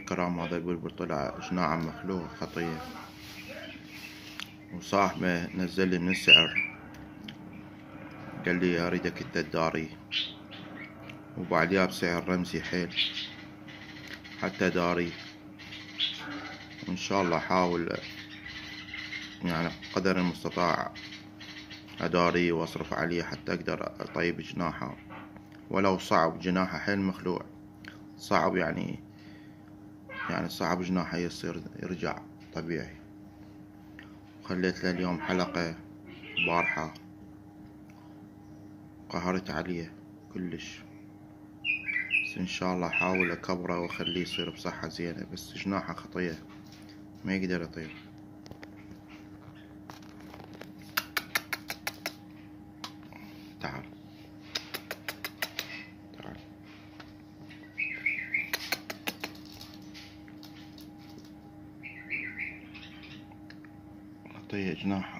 الكرام هذا البلبل طلع جناعة مخلوع خطية وصاحبه نزل لي من السعر قال لي أريدك أنت تداري. وبعديها بسعر رمزي حيل. حتى داري. وإن شاء الله أحاول يعني قدر المستطاع أداري وأصرف عليه حتى أقدر أطيب جناحه. ولو صعب جناحه حيل مخلوع. صعب يعني يعني صعب جناحه يصير يرجع طبيعي. خليت له اليوم حلقة بارحة. قهرت عليه كلش. بس إن شاء الله أحاول أكبره وأخليه يصير بصحة زينة. بس جناحه خطية ما يقدر يطير. تعال. خطية جناحه